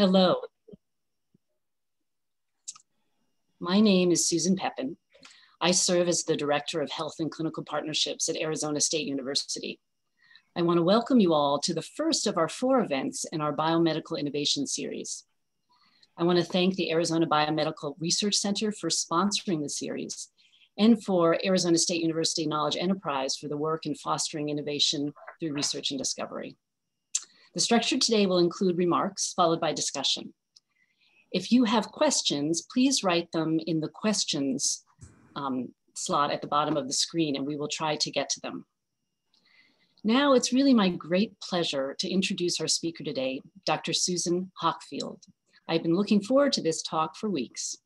Hello. My name is Susan Pepin. I serve as the Director of Health and Clinical Partnerships at Arizona State University. I want to welcome you all to the first of our four events in our Biomedical Innovation Series. I want to thank the Arizona Biomedical Research Center for sponsoring the series and for Arizona State University Knowledge Enterprise for the work in fostering innovation through research and discovery. The structure today will include remarks followed by discussion. If you have questions, please write them in the questions um, slot at the bottom of the screen and we will try to get to them. Now it's really my great pleasure to introduce our speaker today, Dr. Susan Hockfield. I've been looking forward to this talk for weeks.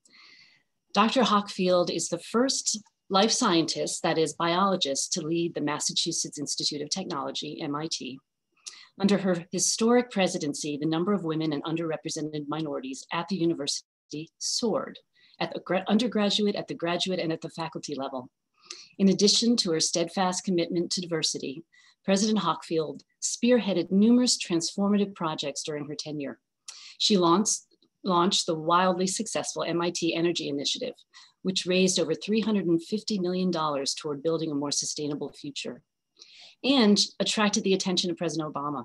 Dr. Hockfield is the first life scientist, that is biologist, to lead the Massachusetts Institute of Technology, MIT, under her historic presidency, the number of women and underrepresented minorities at the university soared at the undergraduate, at the graduate, and at the faculty level. In addition to her steadfast commitment to diversity, President Hockfield spearheaded numerous transformative projects during her tenure. She launched, launched the wildly successful MIT Energy Initiative, which raised over $350 million toward building a more sustainable future and attracted the attention of President Obama.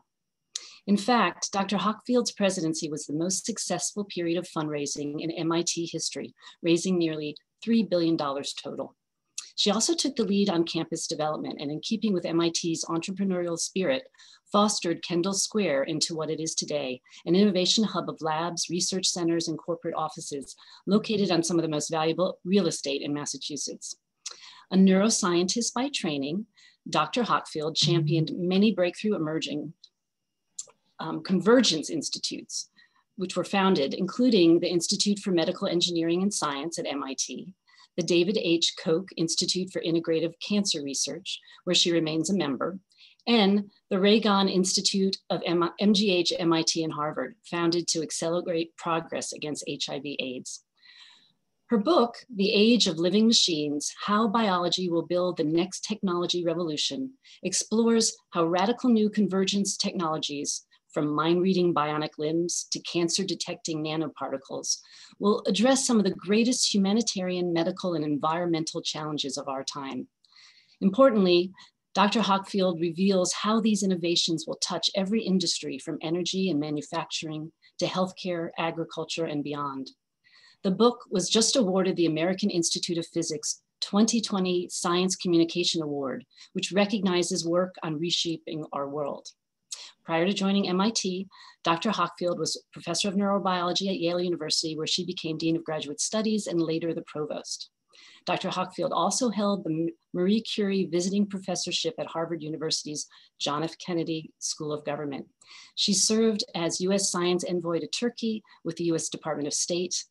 In fact, Dr. Hockfield's presidency was the most successful period of fundraising in MIT history, raising nearly $3 billion total. She also took the lead on campus development and in keeping with MIT's entrepreneurial spirit, fostered Kendall Square into what it is today, an innovation hub of labs, research centers, and corporate offices located on some of the most valuable real estate in Massachusetts. A neuroscientist by training, Dr. Hockfield championed many breakthrough emerging um, convergence institutes, which were founded, including the Institute for Medical Engineering and Science at MIT, the David H. Koch Institute for Integrative Cancer Research, where she remains a member, and the Ragon Institute of M MGH, MIT, and Harvard, founded to accelerate progress against HIV AIDS. Her book, The Age of Living Machines How Biology Will Build the Next Technology Revolution, explores how radical new convergence technologies, from mind reading bionic limbs to cancer detecting nanoparticles, will address some of the greatest humanitarian, medical, and environmental challenges of our time. Importantly, Dr. Hockfield reveals how these innovations will touch every industry from energy and manufacturing to healthcare, agriculture, and beyond. The book was just awarded the American Institute of Physics 2020 Science Communication Award, which recognizes work on reshaping our world. Prior to joining MIT, Dr. Hockfield was professor of neurobiology at Yale University, where she became Dean of Graduate Studies and later the provost. Dr. Hockfield also held the Marie Curie Visiting Professorship at Harvard University's John F. Kennedy School of Government. She served as US Science Envoy to Turkey with the US Department of State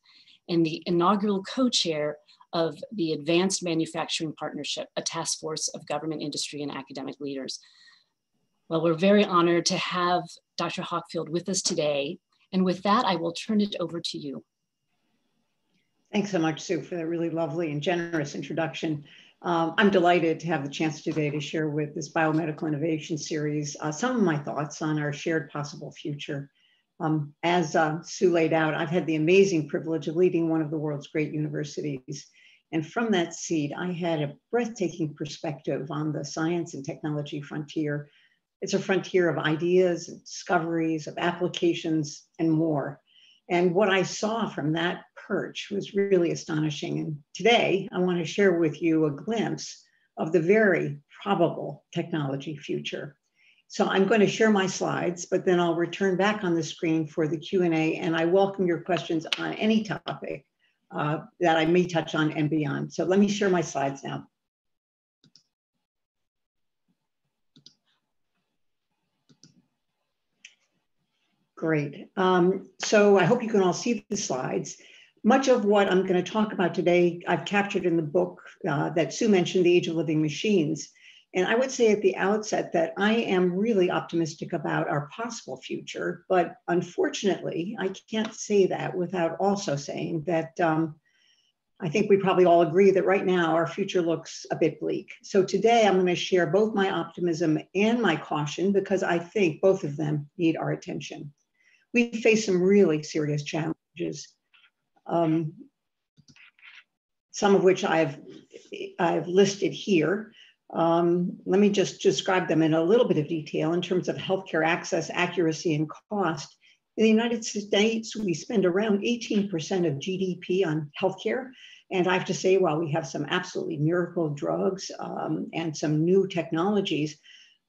and the inaugural co-chair of the Advanced Manufacturing Partnership, a task force of government, industry, and academic leaders. Well, we're very honored to have Dr. Hockfield with us today. And with that, I will turn it over to you. Thanks so much, Sue, for that really lovely and generous introduction. Um, I'm delighted to have the chance today to share with this biomedical innovation series uh, some of my thoughts on our shared possible future. Um, as uh, Sue laid out, I've had the amazing privilege of leading one of the world's great universities. And from that seat, I had a breathtaking perspective on the science and technology frontier. It's a frontier of ideas, and discoveries, of applications, and more. And what I saw from that perch was really astonishing. And today, I want to share with you a glimpse of the very probable technology future. So I'm going to share my slides, but then I'll return back on the screen for the Q&A and I welcome your questions on any topic uh, that I may touch on and beyond. So let me share my slides now. Great. Um, so I hope you can all see the slides. Much of what I'm going to talk about today, I've captured in the book uh, that Sue mentioned, The Age of Living Machines. And I would say at the outset that I am really optimistic about our possible future, but unfortunately, I can't say that without also saying that um, I think we probably all agree that right now our future looks a bit bleak. So today I'm going to share both my optimism and my caution because I think both of them need our attention. we face some really serious challenges, um, some of which I've, I've listed here. Um, let me just describe them in a little bit of detail in terms of healthcare access, accuracy, and cost. In the United States, we spend around 18% of GDP on healthcare. And I have to say, while we have some absolutely miracle drugs um, and some new technologies,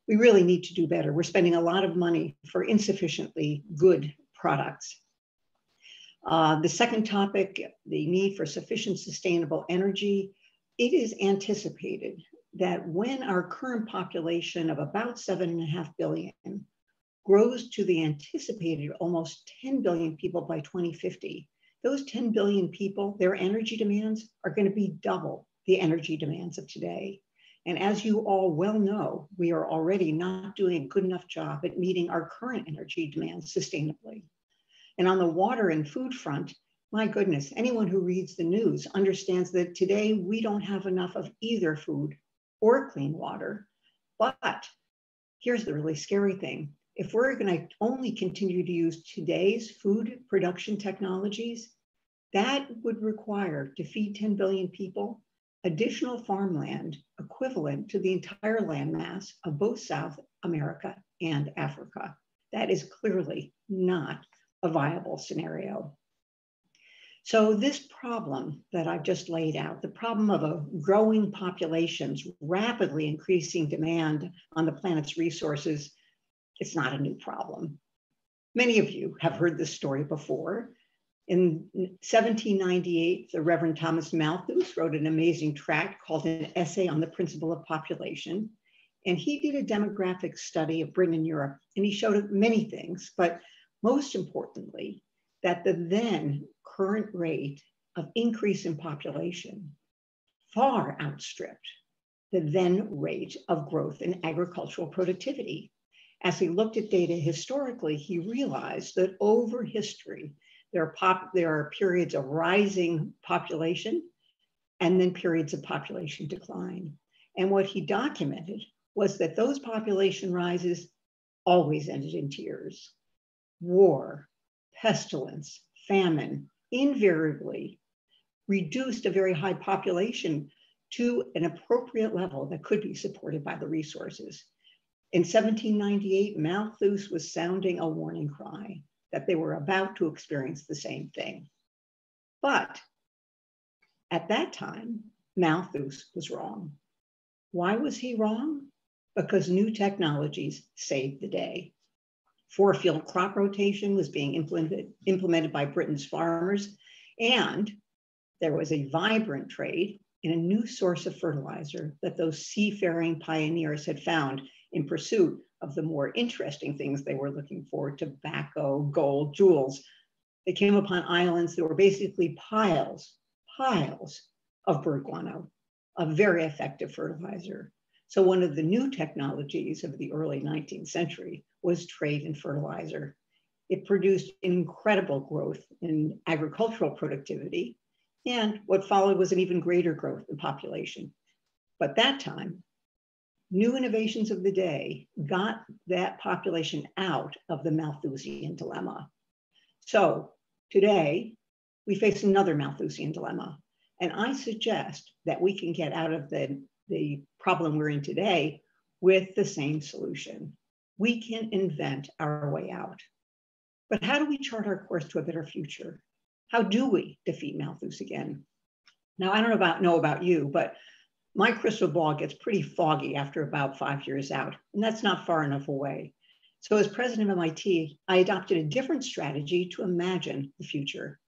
we really need to do better. We're spending a lot of money for insufficiently good products. Uh, the second topic, the need for sufficient sustainable energy. It is anticipated that when our current population of about seven and a half billion grows to the anticipated almost 10 billion people by 2050, those 10 billion people, their energy demands are going to be double the energy demands of today. And as you all well know, we are already not doing a good enough job at meeting our current energy demands sustainably. And on the water and food front, my goodness, anyone who reads the news understands that today we don't have enough of either food or clean water. But here's the really scary thing if we're going to only continue to use today's food production technologies, that would require to feed 10 billion people additional farmland equivalent to the entire landmass of both South America and Africa. That is clearly not a viable scenario. So this problem that I've just laid out, the problem of a growing populations, rapidly increasing demand on the planet's resources, it's not a new problem. Many of you have heard this story before. In 1798, the Reverend Thomas Malthus wrote an amazing tract called An Essay on the Principle of Population. And he did a demographic study of Britain and Europe, and he showed many things, but most importantly, that the then current rate of increase in population far outstripped the then rate of growth in agricultural productivity. As he looked at data historically, he realized that over history, there are, there are periods of rising population and then periods of population decline. And what he documented was that those population rises always ended in tears. War, pestilence, famine invariably reduced a very high population to an appropriate level that could be supported by the resources. In 1798, Malthus was sounding a warning cry that they were about to experience the same thing. But at that time, Malthus was wrong. Why was he wrong? Because new technologies saved the day. Four field crop rotation was being implemented, implemented by Britain's farmers, and there was a vibrant trade in a new source of fertilizer that those seafaring pioneers had found in pursuit of the more interesting things they were looking for tobacco, gold, jewels. They came upon islands that were basically piles, piles of bird guano, a very effective fertilizer. So, one of the new technologies of the early 19th century was trade in fertilizer. It produced incredible growth in agricultural productivity, and what followed was an even greater growth in population. But that time, new innovations of the day got that population out of the Malthusian dilemma. So today, we face another Malthusian dilemma. And I suggest that we can get out of the, the problem we're in today with the same solution. We can invent our way out. But how do we chart our course to a better future? How do we defeat Malthus again? Now, I don't know about, know about you, but my crystal ball gets pretty foggy after about five years out, and that's not far enough away. So, as president of MIT, I adopted a different strategy to imagine the future.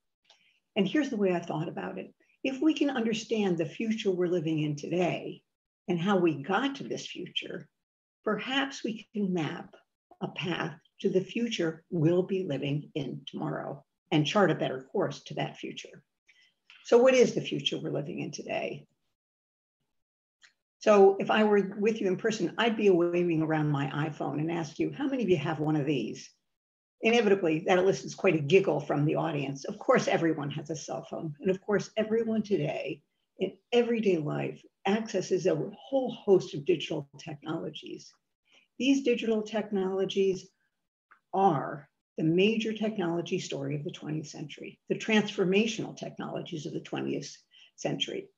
And here's the way I thought about it if we can understand the future we're living in today and how we got to this future, perhaps we can map a path to the future we'll be living in tomorrow and chart a better course to that future. So, what is the future we're living in today? So if I were with you in person, I'd be waving around my iPhone and ask you, how many of you have one of these? Inevitably, that elicits quite a giggle from the audience. Of course, everyone has a cell phone. And of course, everyone today in everyday life accesses a whole host of digital technologies. These digital technologies are the major technology story of the 20th century, the transformational technologies of the 20th century.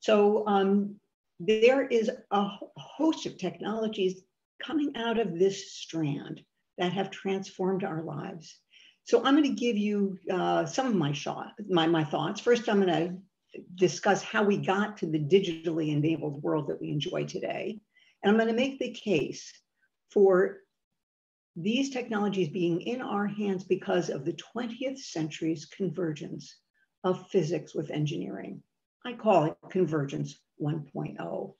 So um, there is a host of technologies coming out of this strand that have transformed our lives. So I'm going to give you uh, some of my, shot, my, my thoughts. First, I'm going to discuss how we got to the digitally enabled world that we enjoy today. And I'm going to make the case for these technologies being in our hands because of the 20th century's convergence of physics with engineering. I call it convergence 1.0.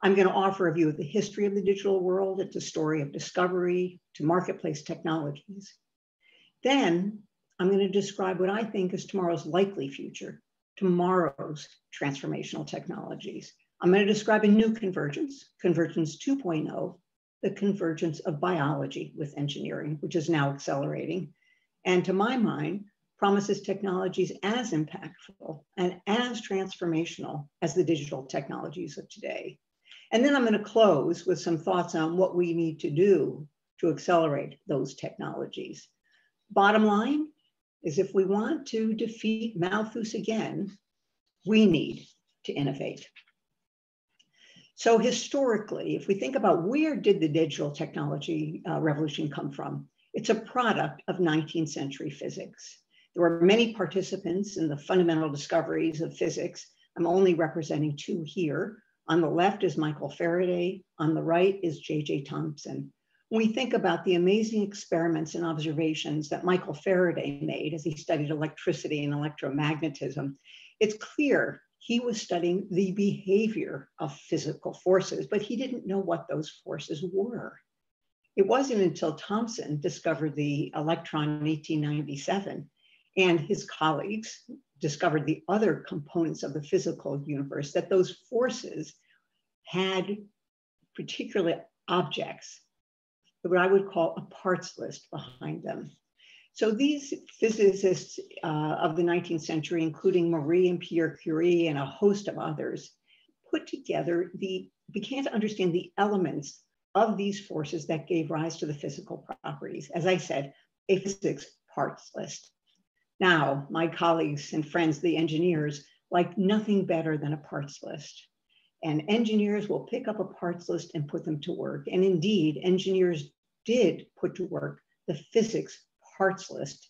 I'm going to offer a view of the history of the digital world. It's a story of discovery to marketplace technologies. Then I'm going to describe what I think is tomorrow's likely future, tomorrow's transformational technologies. I'm going to describe a new convergence, convergence 2.0, the convergence of biology with engineering, which is now accelerating. And to my mind, promises technologies as impactful and as transformational as the digital technologies of today. And then I'm going to close with some thoughts on what we need to do to accelerate those technologies. Bottom line is if we want to defeat Malthus again, we need to innovate. So historically, if we think about where did the digital technology uh, revolution come from, it's a product of 19th century physics. There were many participants in the fundamental discoveries of physics. I'm only representing two here. On the left is Michael Faraday, on the right is J.J. Thomson. We think about the amazing experiments and observations that Michael Faraday made as he studied electricity and electromagnetism, it's clear he was studying the behavior of physical forces, but he didn't know what those forces were. It wasn't until Thomson discovered the electron in 1897 and his colleagues discovered the other components of the physical universe that those forces had particularly objects, what I would call a parts list behind them. So these physicists uh, of the 19th century, including Marie and Pierre Curie and a host of others, put together the, began to understand the elements of these forces that gave rise to the physical properties. As I said, a physics parts list. Now, my colleagues and friends, the engineers, like nothing better than a parts list. And engineers will pick up a parts list and put them to work. And indeed, engineers did put to work the physics parts list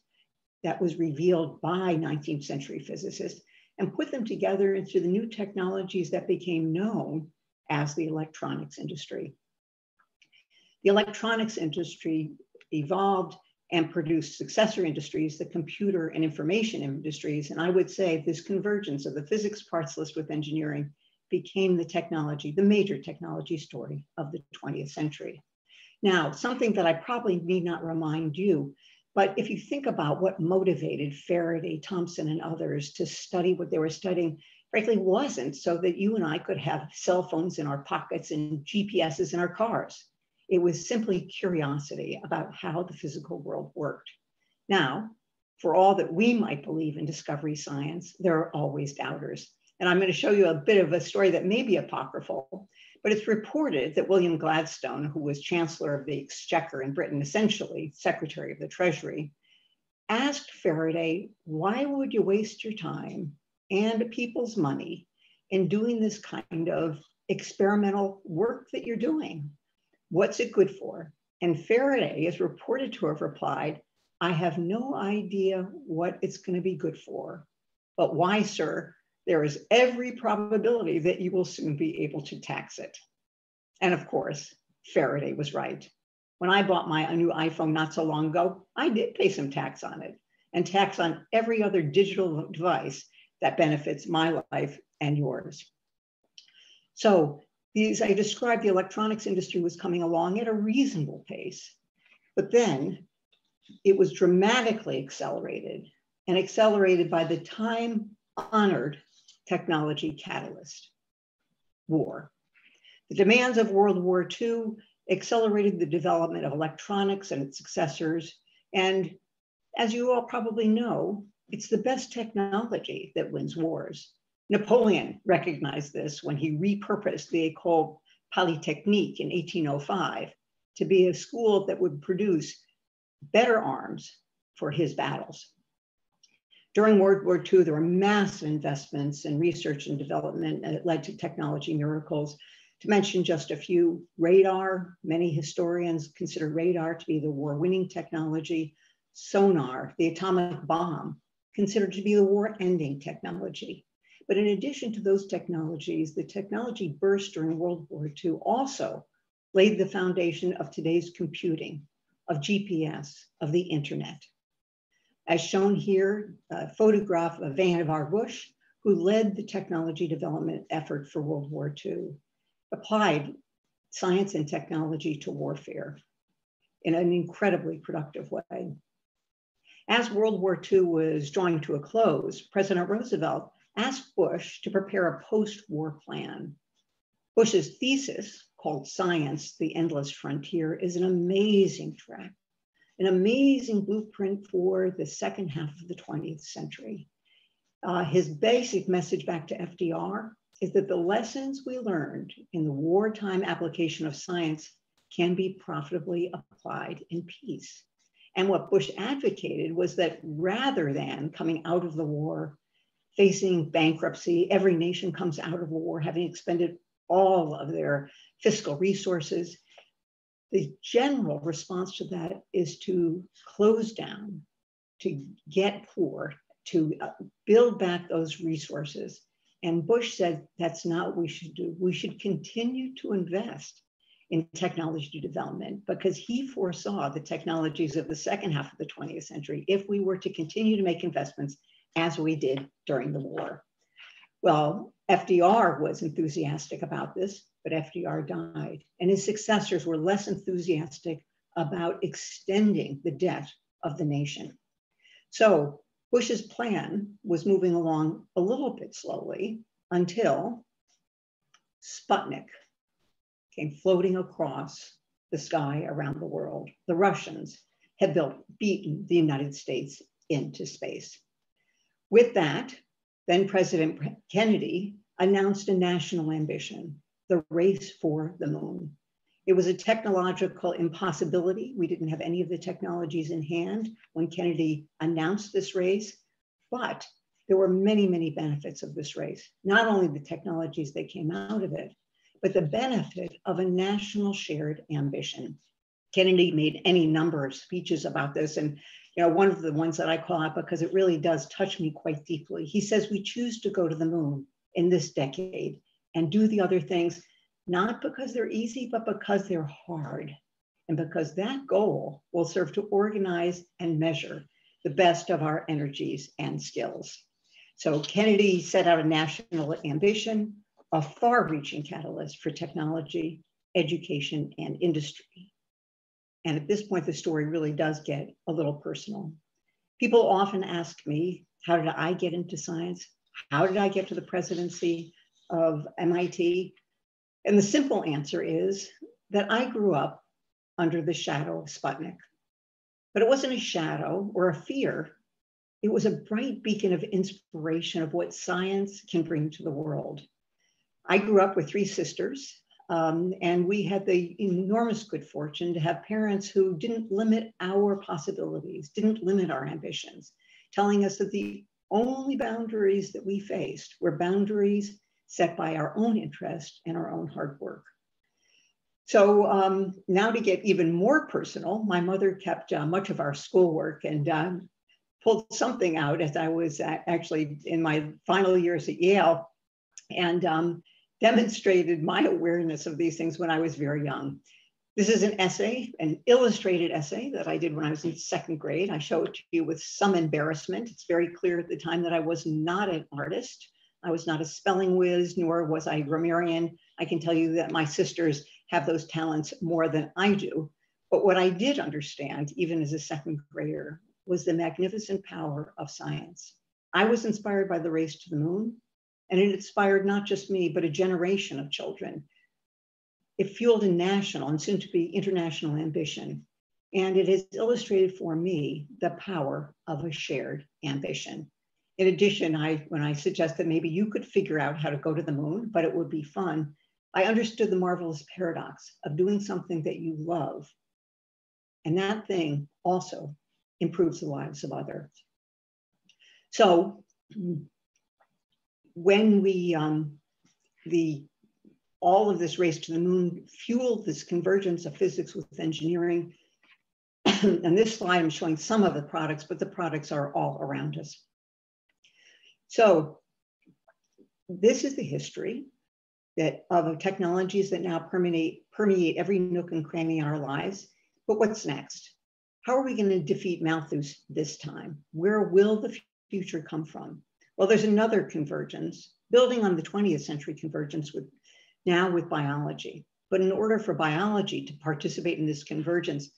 that was revealed by 19th century physicists and put them together into the new technologies that became known as the electronics industry. The electronics industry evolved and produced successor industries, the computer and information industries. And I would say this convergence of the physics parts list with engineering became the technology, the major technology story of the 20th century. Now, something that I probably need not remind you but if you think about what motivated Faraday, Thomson, and others to study what they were studying, frankly, wasn't so that you and I could have cell phones in our pockets and GPSs in our cars. It was simply curiosity about how the physical world worked. Now, for all that we might believe in discovery science, there are always doubters. And I'm going to show you a bit of a story that may be apocryphal, but it's reported that William Gladstone, who was Chancellor of the Exchequer in Britain, essentially Secretary of the Treasury, asked Faraday, why would you waste your time and people's money in doing this kind of experimental work that you're doing? What's it good for? And Faraday is reported to have replied, I have no idea what it's going to be good for. But why, sir? There is every probability that you will soon be able to tax it. And of course, Faraday was right. When I bought my new iPhone not so long ago, I did pay some tax on it and tax on every other digital device that benefits my life and yours. So these, I described the electronics industry was coming along at a reasonable pace, but then it was dramatically accelerated and accelerated by the time honored technology catalyst, war. The demands of World War II accelerated the development of electronics and its successors. And as you all probably know, it's the best technology that wins wars. Napoleon recognized this when he repurposed the École Polytechnique in 1805 to be a school that would produce better arms for his battles. During World War II, there were massive investments in research and development that led to technology miracles. To mention just a few, radar, many historians consider radar to be the war winning technology, sonar, the atomic bomb, considered to be the war ending technology. But in addition to those technologies, the technology burst during World War II also laid the foundation of today's computing, of GPS, of the internet. As shown here, a photograph of Vannevar Bush, who led the technology development effort for World War II, applied science and technology to warfare in an incredibly productive way. As World War II was drawing to a close, President Roosevelt asked Bush to prepare a post war plan. Bush's thesis, called Science, the Endless Frontier, is an amazing track, an amazing blueprint for the second half of the 20th century. Uh, his basic message back to FDR is that the lessons we learned in the wartime application of science can be profitably applied in peace. And what Bush advocated was that rather than coming out of the war facing bankruptcy. Every nation comes out of war having expended all of their fiscal resources. The general response to that is to close down, to get poor, to uh, build back those resources. And Bush said that's not what we should do. We should continue to invest in technology development because he foresaw the technologies of the second half of the 20th century. If we were to continue to make investments as we did during the war. Well, FDR was enthusiastic about this, but FDR died, and his successors were less enthusiastic about extending the debt of the nation. So Bush's plan was moving along a little bit slowly until Sputnik came floating across the sky around the world. The Russians had built, beaten the United States into space. With that, then President Kennedy announced a national ambition, the race for the moon. It was a technological impossibility. We didn't have any of the technologies in hand when Kennedy announced this race, but there were many, many benefits of this race. Not only the technologies that came out of it, but the benefit of a national shared ambition. Kennedy made any number of speeches about this, and you know, one of the ones that I call out because it really does touch me quite deeply. He says we choose to go to the moon in this decade and do the other things, not because they're easy, but because they're hard. And because that goal will serve to organize and measure the best of our energies and skills. So Kennedy set out a national ambition, a far reaching catalyst for technology, education, and industry. And at this point, the story really does get a little personal. People often ask me, how did I get into science? How did I get to the presidency of MIT? And the simple answer is that I grew up under the shadow of Sputnik. But it wasn't a shadow or a fear. It was a bright beacon of inspiration of what science can bring to the world. I grew up with three sisters um, and we had the enormous good fortune to have parents who didn't limit our possibilities, didn't limit our ambitions, telling us that the only boundaries that we faced were boundaries set by our own interest and our own hard work. So um, now to get even more personal, my mother kept uh, much of our schoolwork and uh, pulled something out as I was actually in my final years at Yale. And um, demonstrated my awareness of these things when I was very young. This is an essay, an illustrated essay that I did when I was in second grade. I show it to you with some embarrassment. It's very clear at the time that I was not an artist. I was not a spelling whiz, nor was I a grammarian. I can tell you that my sisters have those talents more than I do. But what I did understand, even as a second grader, was the magnificent power of science. I was inspired by the race to the moon. And it inspired not just me, but a generation of children. It fueled a national and soon to be international ambition. And it has illustrated for me the power of a shared ambition. In addition, I, when I suggest that maybe you could figure out how to go to the moon, but it would be fun, I understood the marvelous paradox of doing something that you love And that thing also improves the lives of others. So when we, um, the, all of this race to the moon fueled this convergence of physics with engineering. and this slide, I'm showing some of the products, but the products are all around us. So this is the history that of technologies that now permeate, permeate every nook and cranny in our lives. But what's next? How are we going to defeat Malthus this time? Where will the future come from? Well, there's another convergence, building on the 20th century convergence with now with biology. But in order for biology to participate in this convergence,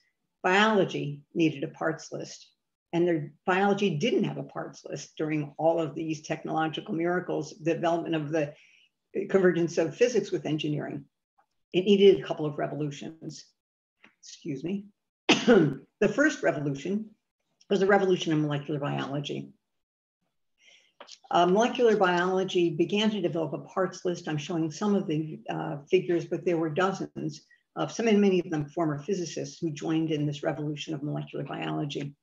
biology needed a parts list. And their biology didn't have a parts list during all of these technological miracles, the development of the convergence of physics with engineering. It needed a couple of revolutions. Excuse me. the first revolution was the revolution in molecular biology. Uh, molecular biology began to develop a parts list. I'm showing some of the uh, figures, but there were dozens of some and many of them former physicists who joined in this revolution of molecular biology.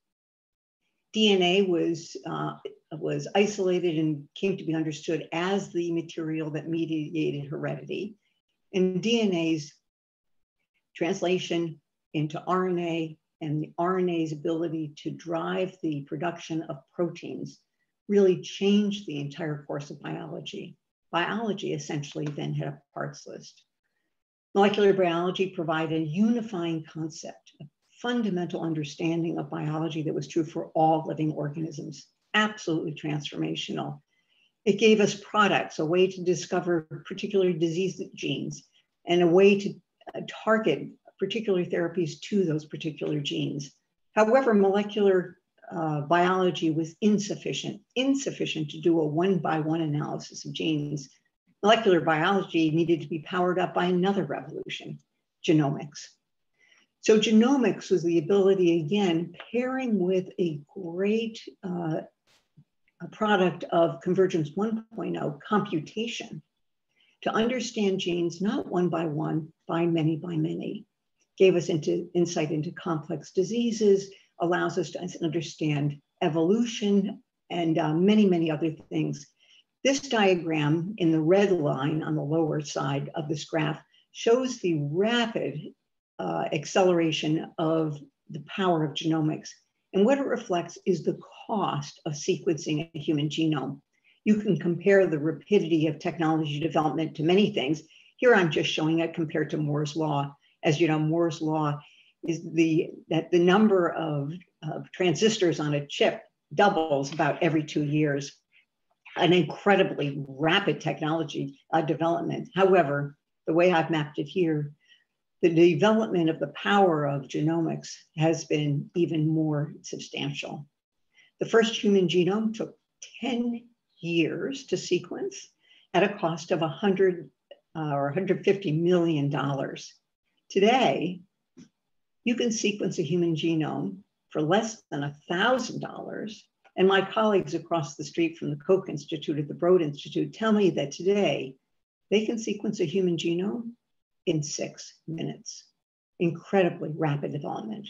DNA was, uh, was isolated and came to be understood as the material that mediated heredity. And DNA's translation into RNA and the RNA's ability to drive the production of proteins really changed the entire course of biology. Biology essentially then had a parts list. Molecular biology provided a unifying concept, fundamental understanding of biology that was true for all living organisms, absolutely transformational. It gave us products, a way to discover particular disease genes, and a way to uh, target particular therapies to those particular genes. However, molecular uh, biology was insufficient, insufficient to do a one by one analysis of genes. Molecular biology needed to be powered up by another revolution, genomics. So genomics was the ability, again, pairing with a great uh, a product of Convergence 1.0 computation to understand genes not one by one, by many by many, gave us into insight into complex diseases, allows us to understand evolution and uh, many, many other things. This diagram in the red line on the lower side of this graph shows the rapid uh, acceleration of the power of genomics. And what it reflects is the cost of sequencing a human genome. You can compare the rapidity of technology development to many things. Here I'm just showing it compared to Moore's law. As you know, Moore's law is the that the number of, of transistors on a chip doubles about every two years. An incredibly rapid technology uh, development. However, the way I've mapped it here, the development of the power of genomics has been even more substantial. The first human genome took 10 years to sequence at a cost of 100 uh, or 150 million dollars. Today, you can sequence a human genome for less than $1,000. And my colleagues across the street from the Koch Institute at the Broad Institute tell me that today they can sequence a human genome in six minutes. Incredibly rapid development.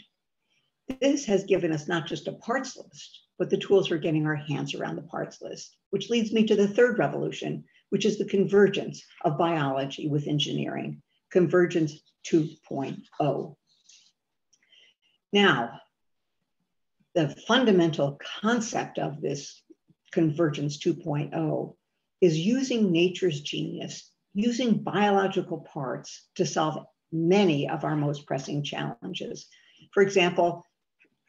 This has given us not just a parts list, but the tools for getting our hands around the parts list, which leads me to the third revolution, which is the convergence of biology with engineering, convergence 2.0. Now, the fundamental concept of this Convergence 2.0 is using nature's genius, using biological parts to solve many of our most pressing challenges. For example,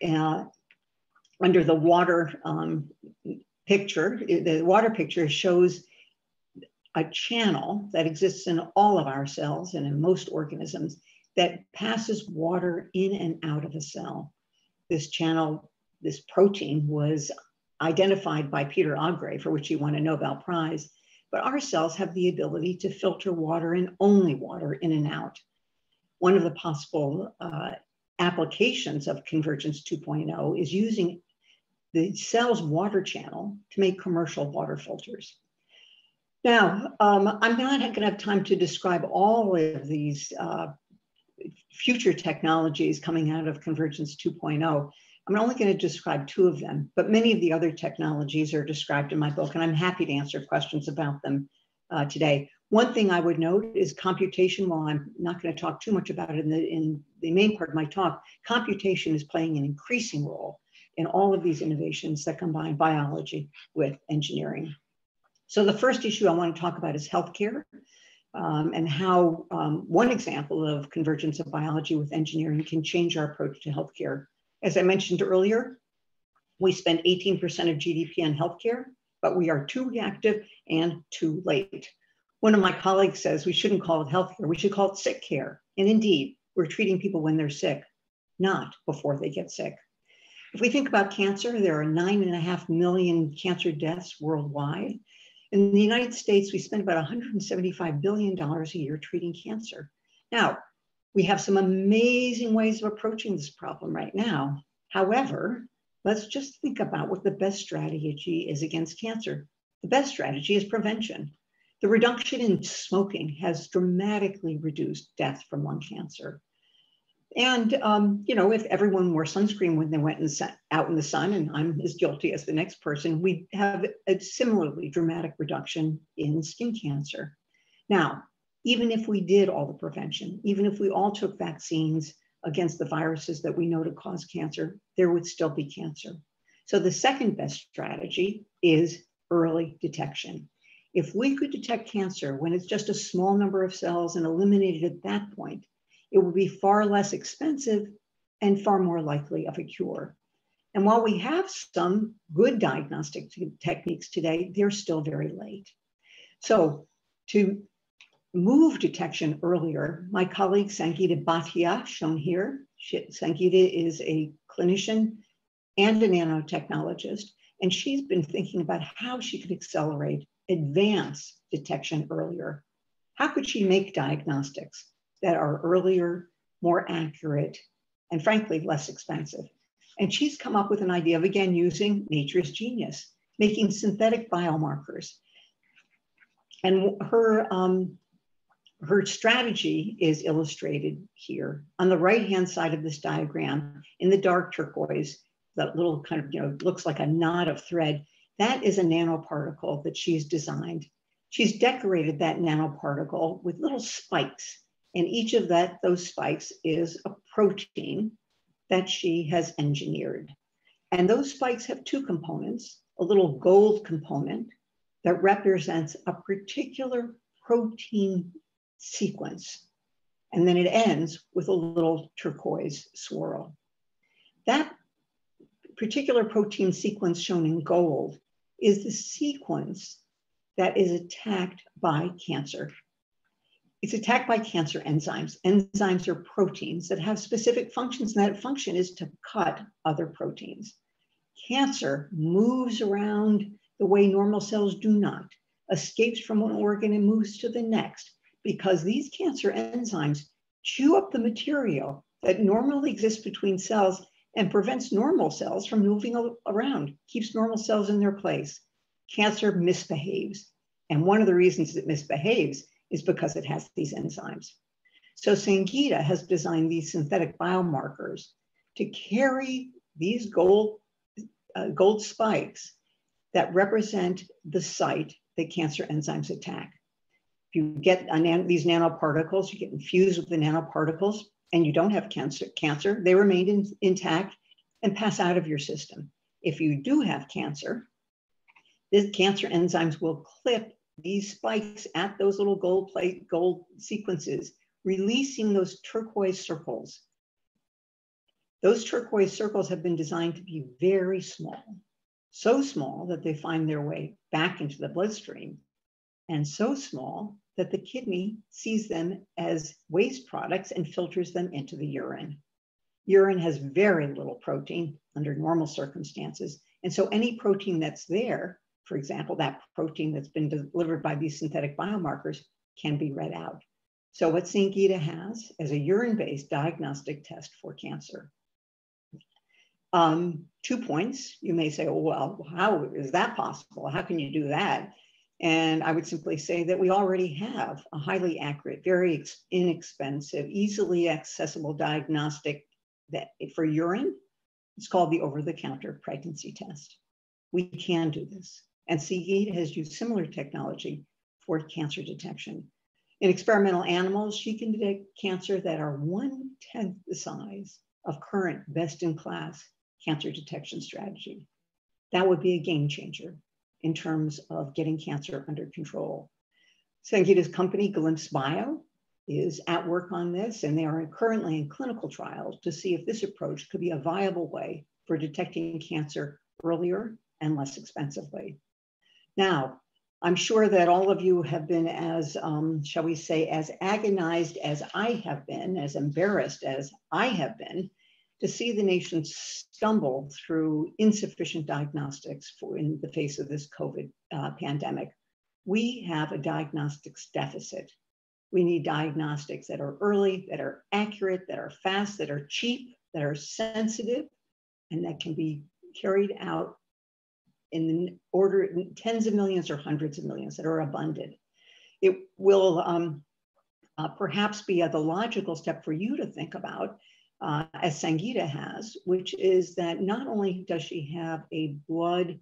uh, under the water um, picture, the water picture shows a channel that exists in all of our cells and in most organisms that passes water in and out of a cell. This channel, this protein was identified by Peter Agre, for which he won a Nobel Prize. But our cells have the ability to filter water and only water in and out. One of the possible uh, applications of Convergence 2.0 is using the cell's water channel to make commercial water filters. Now, um, I'm not going to have time to describe all of these uh, future technologies coming out of Convergence 2.0. I'm only going to describe two of them, but many of the other technologies are described in my book, and I'm happy to answer questions about them uh, today. One thing I would note is computation. While I'm not going to talk too much about it in the, in the main part of my talk, computation is playing an increasing role in all of these innovations that combine biology with engineering. So the first issue I want to talk about is healthcare um, and how um, one example of convergence of biology with engineering can change our approach to healthcare. As I mentioned earlier, we spend 18% of GDP on healthcare, but we are too reactive and too late. One of my colleagues says we shouldn't call it healthcare, we should call it sick care. And indeed, we're treating people when they're sick, not before they get sick. If we think about cancer, there are nine and a half million cancer deaths worldwide. In the United States, we spend about $175 billion a year treating cancer. Now, we have some amazing ways of approaching this problem right now. However, let's just think about what the best strategy is against cancer. The best strategy is prevention. The reduction in smoking has dramatically reduced death from lung cancer. And um, you know, if everyone wore sunscreen when they went out in the sun, and I'm as guilty as the next person, we have a similarly dramatic reduction in skin cancer. Now, even if we did all the prevention, even if we all took vaccines against the viruses that we know to cause cancer, there would still be cancer. So the second best strategy is early detection. If we could detect cancer when it's just a small number of cells and eliminate it at that point, it would be far less expensive and far more likely of a cure. And while we have some good diagnostic techniques today, they're still very late. So, to move detection earlier, my colleague Sangeeta Bhatia, shown here, she, Sangeeta is a clinician and a nanotechnologist, and she's been thinking about how she could accelerate advance detection earlier. How could she make diagnostics that are earlier, more accurate, and frankly, less expensive. And she's come up with an idea of, again, using nature's genius, making synthetic biomarkers. And her, um, her strategy is illustrated here. On the right-hand side of this diagram, in the dark turquoise, that little kind of, you know, looks like a knot of thread, that is a nanoparticle that she's designed. She's decorated that nanoparticle with little spikes and each of that, those spikes is a protein that she has engineered. And those spikes have two components, a little gold component that represents a particular protein sequence. And then it ends with a little turquoise swirl. That particular protein sequence shown in gold is the sequence that is attacked by cancer. It's attacked by cancer enzymes. Enzymes are proteins that have specific functions, and that function is to cut other proteins. Cancer moves around the way normal cells do not, escapes from one organ and moves to the next, because these cancer enzymes chew up the material that normally exists between cells and prevents normal cells from moving around, keeps normal cells in their place. Cancer misbehaves. And one of the reasons it misbehaves is because it has these enzymes. So Sangeeta has designed these synthetic biomarkers to carry these gold, uh, gold spikes that represent the site that cancer enzymes attack. If you get nan these nanoparticles, you get infused with the nanoparticles, and you don't have cancer, cancer they remain in, intact and pass out of your system. If you do have cancer, the cancer enzymes will clip these spikes at those little gold plate gold sequences, releasing those turquoise circles. Those turquoise circles have been designed to be very small, so small that they find their way back into the bloodstream, and so small that the kidney sees them as waste products and filters them into the urine. Urine has very little protein under normal circumstances. And so any protein that's there for example, that protein that's been delivered by these synthetic biomarkers can be read out. So what Sangeeta has is a urine-based diagnostic test for cancer. Um, two points, you may say, oh, well, how is that possible? How can you do that? And I would simply say that we already have a highly accurate, very inexpensive, easily accessible diagnostic that for urine. It's called the over-the-counter pregnancy test. We can do this. And Sangeeta has used similar technology for cancer detection. In experimental animals, she can detect cancer that are one tenth the size of current best in class cancer detection strategy. That would be a game changer in terms of getting cancer under control. Sangeeta's company, Glimpse Bio, is at work on this, and they are currently in clinical trials to see if this approach could be a viable way for detecting cancer earlier and less expensively. Now, I'm sure that all of you have been as, um, shall we say, as agonized as I have been, as embarrassed as I have been to see the nation stumble through insufficient diagnostics for in the face of this COVID uh, pandemic. We have a diagnostics deficit. We need diagnostics that are early, that are accurate, that are fast, that are cheap, that are sensitive, and that can be carried out in the order tens of millions or hundreds of millions that are abundant. It will um, uh, perhaps be a, the logical step for you to think about uh, as Sangeeta has, which is that not only does she have a blood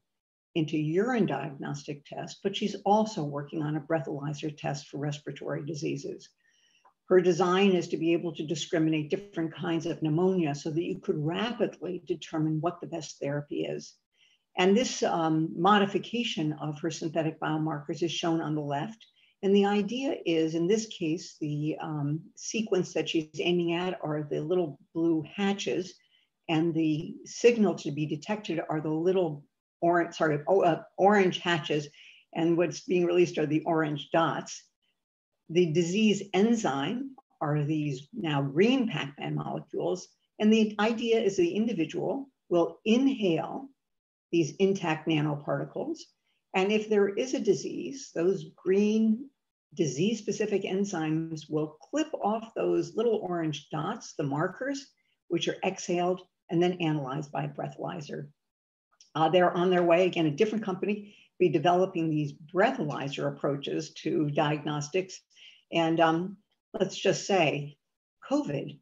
into urine diagnostic test, but she's also working on a breathalyzer test for respiratory diseases. Her design is to be able to discriminate different kinds of pneumonia so that you could rapidly determine what the best therapy is. And this um, modification of her synthetic biomarkers is shown on the left. And the idea is, in this case, the um, sequence that she's aiming at are the little blue hatches, and the signal to be detected are the little orange, sorry, oh, uh, orange hatches, and what's being released are the orange dots. The disease enzyme are these now green Pac-Man molecules, and the idea is the individual will inhale these intact nanoparticles and if there is a disease, those green disease specific enzymes will clip off those little orange dots, the markers, which are exhaled and then analyzed by a breathalyzer. Uh, they're on their way, again, a different company be developing these breathalyzer approaches to diagnostics. And um, let's just say COVID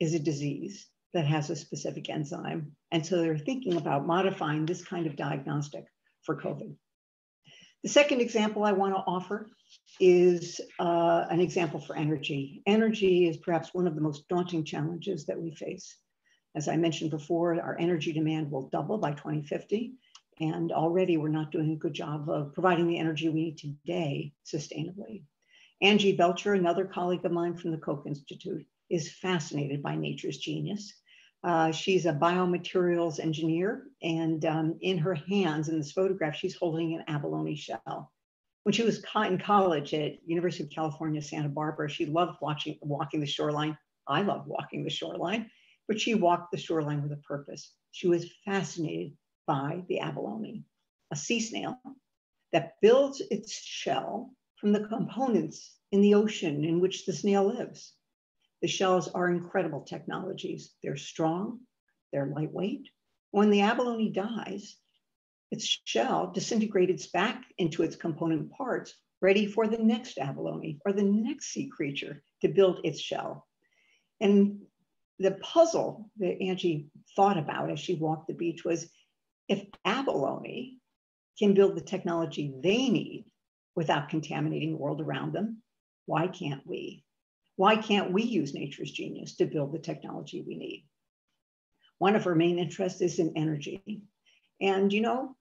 is a disease that has a specific enzyme. And so they're thinking about modifying this kind of diagnostic for COVID. The second example I want to offer is uh, an example for energy. Energy is perhaps one of the most daunting challenges that we face. As I mentioned before, our energy demand will double by 2050. And already we're not doing a good job of providing the energy we need today sustainably. Angie Belcher, another colleague of mine from the Koch Institute, is fascinated by nature's genius uh, she's a biomaterials engineer, and um, in her hands, in this photograph, she's holding an abalone shell. When she was caught in college at University of California, Santa Barbara, she loved watching, walking the shoreline. I love walking the shoreline, but she walked the shoreline with a purpose. She was fascinated by the abalone, a sea snail that builds its shell from the components in the ocean in which the snail lives. The shells are incredible technologies. They're strong, they're lightweight. When the abalone dies, its shell disintegrates back into its component parts, ready for the next abalone or the next sea creature to build its shell. And the puzzle that Angie thought about as she walked the beach was if abalone can build the technology they need without contaminating the world around them, why can't we? Why can't we use nature's genius to build the technology we need? One of her main interests is in energy. And, you know,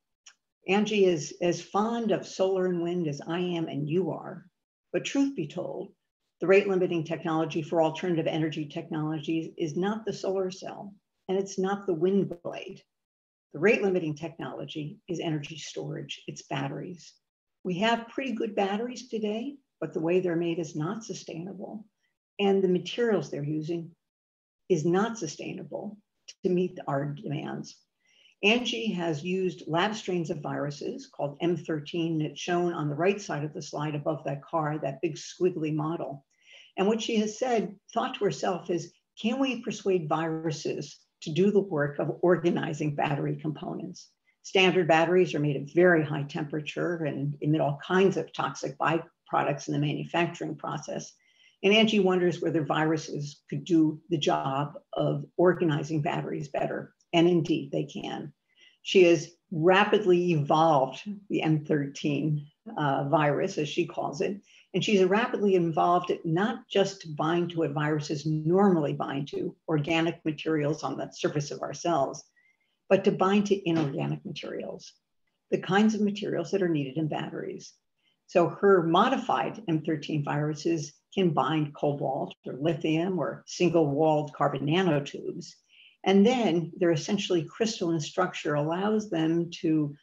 Angie is as fond of solar and wind as I am and you are. But truth be told, the rate limiting technology for alternative energy technologies is not the solar cell and it's not the wind blade. The rate limiting technology is energy storage, it's batteries. We have pretty good batteries today, but the way they're made is not sustainable and the materials they're using is not sustainable to meet our demands. Angie has used lab strains of viruses called M13 that's shown on the right side of the slide above that car, that big squiggly model. And what she has said, thought to herself is, can we persuade viruses to do the work of organizing battery components? Standard batteries are made at very high temperature and emit all kinds of toxic byproducts in the manufacturing process. And Angie wonders whether viruses could do the job of organizing batteries better. And indeed, they can. She has rapidly evolved the M13 uh, virus, as she calls it. And she's rapidly involved it not just to bind to what viruses normally bind to, organic materials on the surface of our cells, but to bind to inorganic materials, the kinds of materials that are needed in batteries. So her modified M13 viruses can bind cobalt or lithium or single-walled carbon nanotubes. And then their essentially crystalline structure allows them to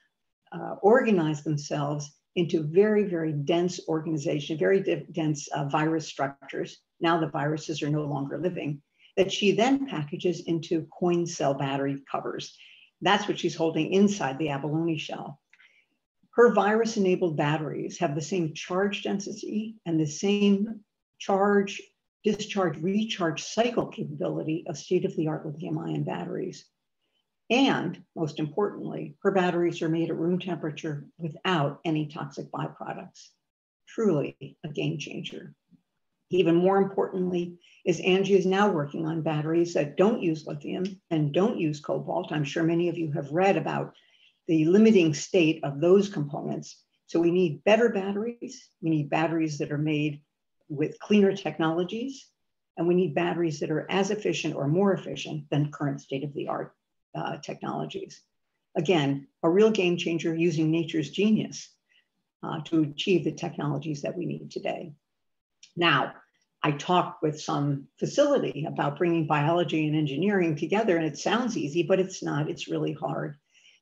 uh, organize themselves into very, very dense organization, very dense uh, virus structures. Now the viruses are no longer living, that she then packages into coin cell battery covers. That's what she's holding inside the abalone shell. Her virus enabled batteries have the same charge density and the same charge, discharge, recharge cycle capability of state of the art lithium ion batteries. And most importantly, her batteries are made at room temperature without any toxic byproducts. Truly a game changer. Even more importantly, is Angie is now working on batteries that don't use lithium and don't use cobalt. I'm sure many of you have read about the limiting state of those components. So we need better batteries. We need batteries that are made with cleaner technologies. And we need batteries that are as efficient or more efficient than current state of the art uh, technologies. Again, a real game changer using nature's genius uh, to achieve the technologies that we need today. Now, I talked with some facility about bringing biology and engineering together, and it sounds easy, but it's not. It's really hard.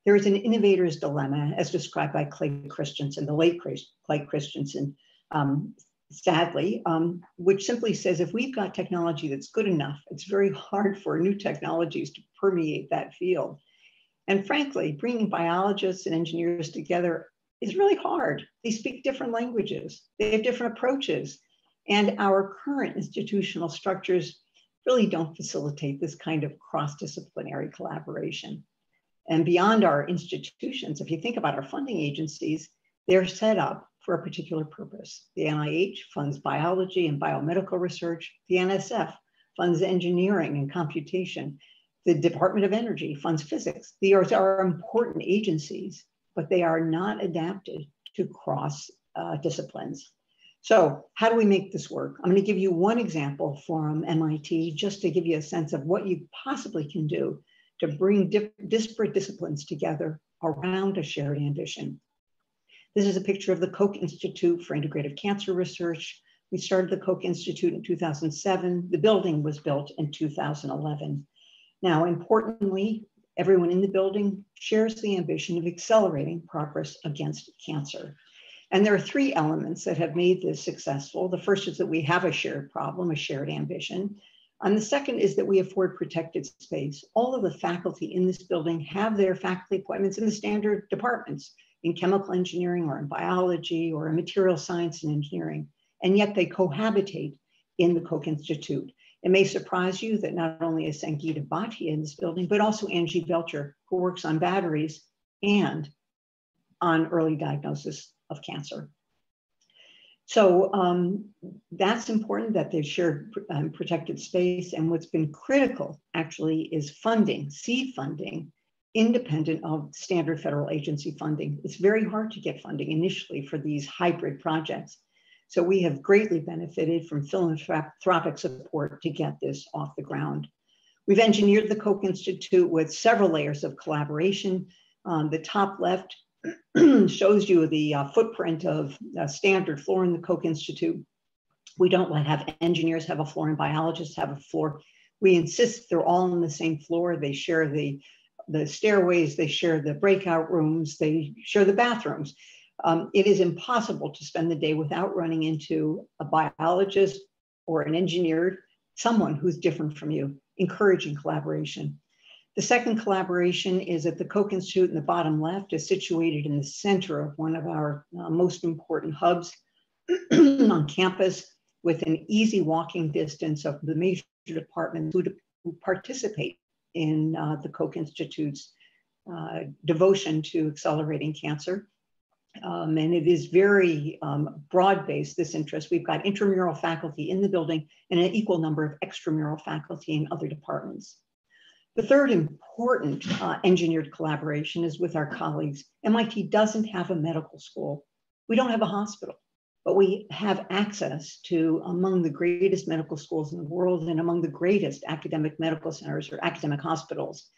There is an innovator's dilemma, as described by Clay Christensen, the late Clay Christensen, um, sadly, um, which simply says if we've got technology that's good enough, it's very hard for new technologies to permeate that field. And frankly, bringing biologists and engineers together is really hard. They speak different languages, they have different approaches. And our current institutional structures really don't facilitate this kind of cross disciplinary collaboration. And beyond our institutions, if you think about our funding agencies, they're set up for a particular purpose. The NIH funds biology and biomedical research. The NSF funds engineering and computation. The Department of Energy funds physics. These are important agencies, but they are not adapted to cross uh, disciplines. So how do we make this work? I'm going to give you one example from MIT just to give you a sense of what you possibly can do to bring disparate disciplines together around a shared ambition. This is a picture of the Koch Institute for Integrative Cancer Research. We started the Koch Institute in 2007. The building was built in 2011. Now, importantly, everyone in the building shares the ambition of accelerating progress against cancer. And there are three elements that have made this successful. The first is that we have a shared problem, a shared ambition. And the second is that we afford protected space. All of the faculty in this building have their faculty appointments in the standard departments in chemical engineering or in biology or in material science and engineering, and yet they cohabitate in the Koch Institute. It may surprise you that not only is Sangeeta Bhatia in this building, but also Angie Belcher, who works on batteries and on early diagnosis of cancer. So um, that's important that they've shared um, protected space. And what's been critical actually is funding, seed funding independent of standard federal agency funding. It's very hard to get funding initially for these hybrid projects. So we have greatly benefited from philanthropic support to get this off the ground. We've engineered the Koch Institute with several layers of collaboration. Um, the top left shows you the uh, footprint of a standard floor in the Koch Institute. We don't have engineers have a floor and biologists have a floor. We insist they're all on the same floor. They share the the stairways, they share the breakout rooms, they share the bathrooms. Um, it is impossible to spend the day without running into a biologist or an engineer, someone who's different from you, encouraging collaboration. The second collaboration is at the Koch Institute in the bottom left, is situated in the center of one of our uh, most important hubs on campus with an easy walking distance of the major departments who, who participate in uh, the Koch Institute's uh, devotion to accelerating cancer. Um, and it is very um, broad-based, this interest. We've got intramural faculty in the building and an equal number of extramural faculty in other departments. The third important uh, engineered collaboration is with our colleagues. MIT doesn't have a medical school. We don't have a hospital, but we have access to among the greatest medical schools in the world and among the greatest academic medical centers or academic hospitals.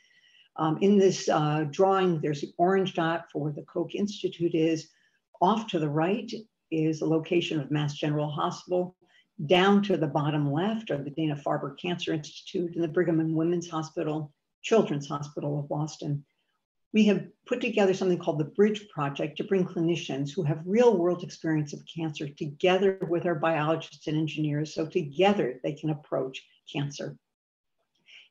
Um, in this uh, drawing, there's the orange dot for where the Koch Institute is. Off to the right is the location of Mass General Hospital. Down to the bottom left are the Dana-Farber Cancer Institute and the Brigham and Women's Hospital, Children's Hospital of Boston. We have put together something called the Bridge Project to bring clinicians who have real world experience of cancer together with our biologists and engineers so together they can approach cancer.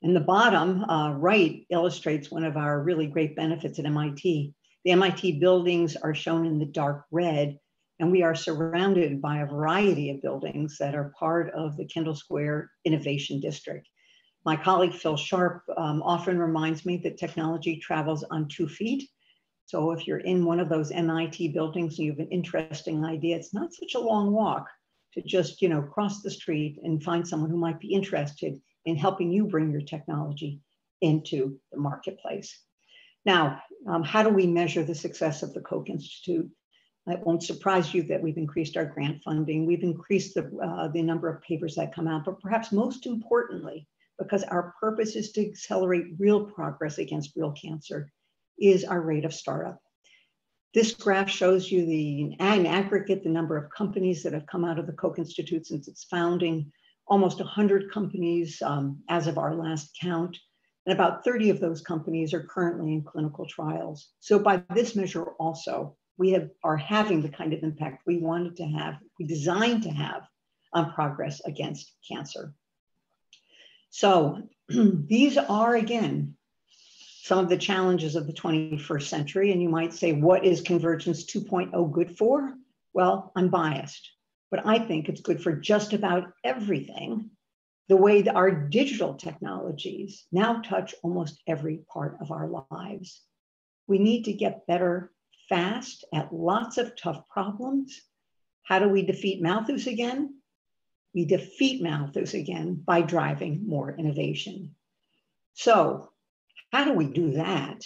And the bottom uh, right illustrates one of our really great benefits at MIT. The MIT buildings are shown in the dark red and we are surrounded by a variety of buildings that are part of the Kendall Square Innovation District. My colleague Phil Sharp um, often reminds me that technology travels on two feet. So if you're in one of those MIT buildings and you have an interesting idea, it's not such a long walk to just, you know, cross the street and find someone who might be interested in helping you bring your technology into the marketplace. Now, um, how do we measure the success of the Koch Institute? It won't surprise you that we've increased our grant funding. We've increased the, uh, the number of papers that come out, but perhaps most importantly, because our purpose is to accelerate real progress against real cancer, is our rate of startup. This graph shows you the, in aggregate, the number of companies that have come out of the Koch Institute since its founding, almost 100 companies um, as of our last count, and about 30 of those companies are currently in clinical trials. So by this measure also, we have, are having the kind of impact we wanted to have, we designed to have on progress against cancer. So these are, again, some of the challenges of the 21st century. And you might say, what is Convergence 2.0 good for? Well, I'm biased, but I think it's good for just about everything. The way that our digital technologies now touch almost every part of our lives. We need to get better fast at lots of tough problems. How do we defeat Malthus again? We defeat Malthus again by driving more innovation. So, how do we do that?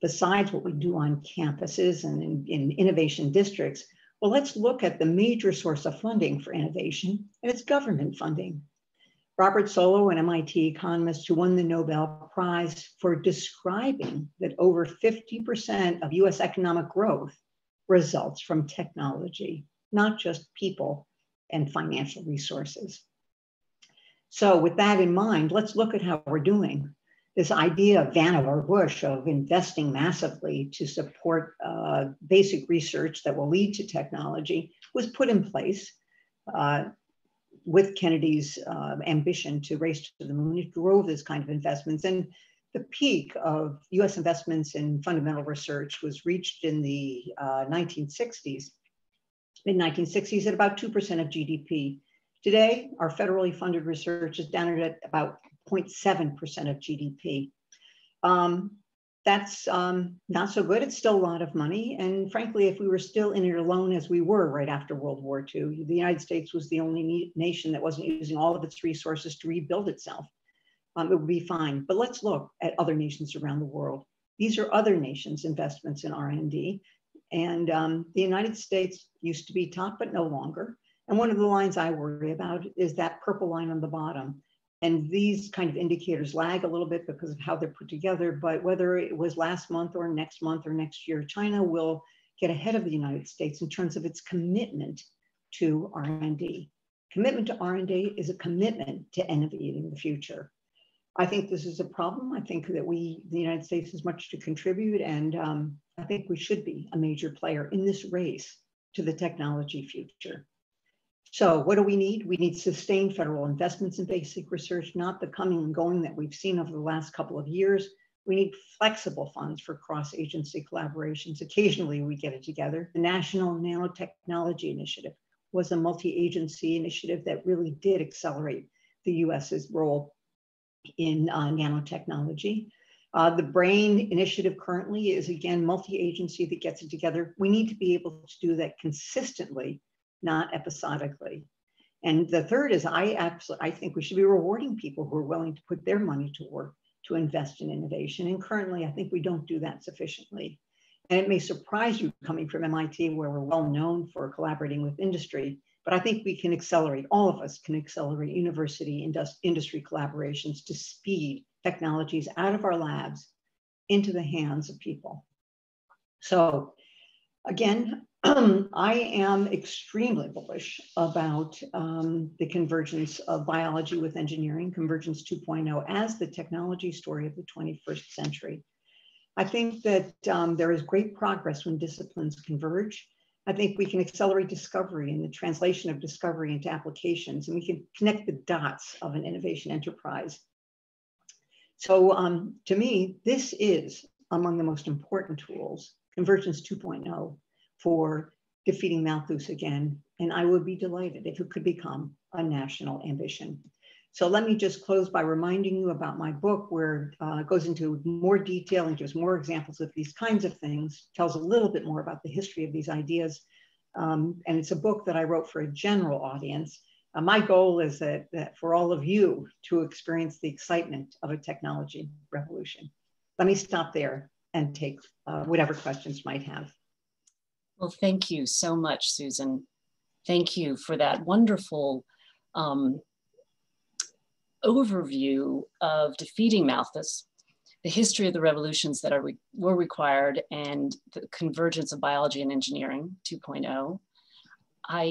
Besides what we do on campuses and in, in innovation districts, well, let's look at the major source of funding for innovation, and it's government funding. Robert Solow, an MIT economist who won the Nobel Prize for describing that over 50% of US economic growth results from technology, not just people and financial resources. So, with that in mind, let's look at how we're doing. This idea of Vannevar Bush of investing massively to support uh, basic research that will lead to technology was put in place. Uh, with Kennedy's uh, ambition to race to the moon, it drove this kind of investments. And the peak of US investments in fundamental research was reached in the uh, 1960s, mid 1960s, at about 2% of GDP. Today, our federally funded research is down at about 0.7% of GDP. Um, that's um, not so good. It's still a lot of money. And frankly, if we were still in it alone as we were right after World War II, the United States was the only nation that wasn't using all of its resources to rebuild itself. Um, it would be fine. But let's look at other nations around the world. These are other nations' investments in R&D. And um, the United States used to be top, but no longer. And one of the lines I worry about is that purple line on the bottom. And these kind of indicators lag a little bit because of how they're put together. But whether it was last month or next month or next year, China will get ahead of the United States in terms of its commitment to R&D. Commitment to R&D is a commitment to innovating the future. I think this is a problem. I think that we, the United States, has much to contribute, and um, I think we should be a major player in this race to the technology future. So what do we need? We need sustained federal investments in basic research, not the coming and going that we've seen over the last couple of years. We need flexible funds for cross-agency collaborations. Occasionally we get it together. The National Nanotechnology Initiative was a multi-agency initiative that really did accelerate the US's role in uh, nanotechnology. Uh, the BRAIN initiative currently is again multi-agency that gets it together. We need to be able to do that consistently, not episodically. And the third is I absolutely I think we should be rewarding people who are willing to put their money to work to invest in innovation. And currently, I think we don't do that sufficiently. And it may surprise you coming from MIT, where we're well known for collaborating with industry, but I think we can accelerate, all of us can accelerate university industry collaborations to speed technologies out of our labs into the hands of people. So again, I am extremely bullish about um, the convergence of biology with engineering, Convergence 2.0, as the technology story of the 21st century. I think that um, there is great progress when disciplines converge. I think we can accelerate discovery and the translation of discovery into applications, and we can connect the dots of an innovation enterprise. So um, to me, this is among the most important tools, Convergence 2.0, for defeating Malthus again. And I would be delighted if it could become a national ambition. So let me just close by reminding you about my book, where uh, it goes into more detail and gives more examples of these kinds of things, tells a little bit more about the history of these ideas. Um, and it's a book that I wrote for a general audience. Uh, my goal is that, that for all of you to experience the excitement of a technology revolution. Let me stop there and take uh, whatever questions might have. Well, thank you so much, Susan. Thank you for that wonderful um, overview of defeating Malthus, the history of the revolutions that are re were required, and the convergence of biology and engineering 2.0. I,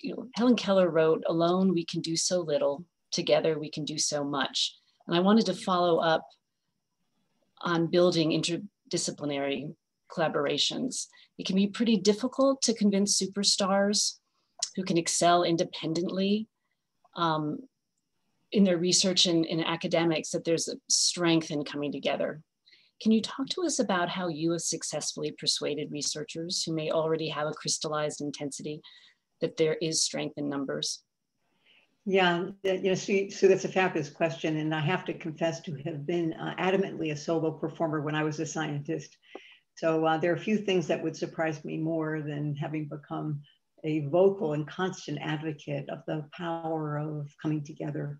you know, Helen Keller wrote, alone we can do so little, together we can do so much. And I wanted to follow up on building interdisciplinary collaborations. It can be pretty difficult to convince superstars who can excel independently um, in their research and in academics that there's a strength in coming together. Can you talk to us about how you have successfully persuaded researchers who may already have a crystallized intensity that there is strength in numbers? Yeah, you know, so, so that's a fabulous question. And I have to confess to have been uh, adamantly a solo performer when I was a scientist. So uh, there are a few things that would surprise me more than having become a vocal and constant advocate of the power of coming together.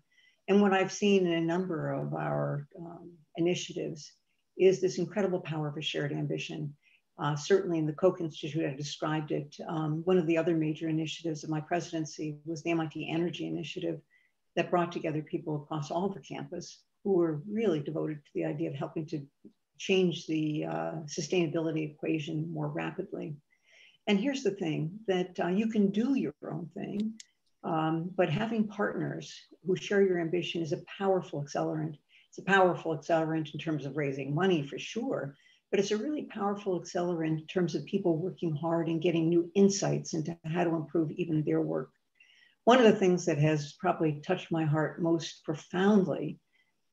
And what I've seen in a number of our um, initiatives is this incredible power of a shared ambition. Uh, certainly in the Koch Institute, I described it. Um, one of the other major initiatives of my presidency was the MIT Energy Initiative that brought together people across all the campus who were really devoted to the idea of helping to change the uh, sustainability equation more rapidly. And here's the thing that uh, you can do your own thing, um, but having partners who share your ambition is a powerful accelerant. It's a powerful accelerant in terms of raising money for sure, but it's a really powerful accelerant in terms of people working hard and getting new insights into how to improve even their work. One of the things that has probably touched my heart most profoundly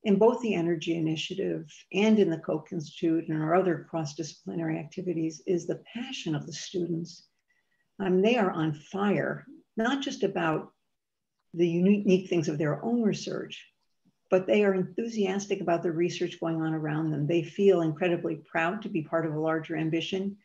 in both the Energy Initiative and in the Koch Institute and our other cross-disciplinary activities is the passion of the students. Um, they are on fire, not just about the unique things of their own research, but they are enthusiastic about the research going on around them. They feel incredibly proud to be part of a larger ambition.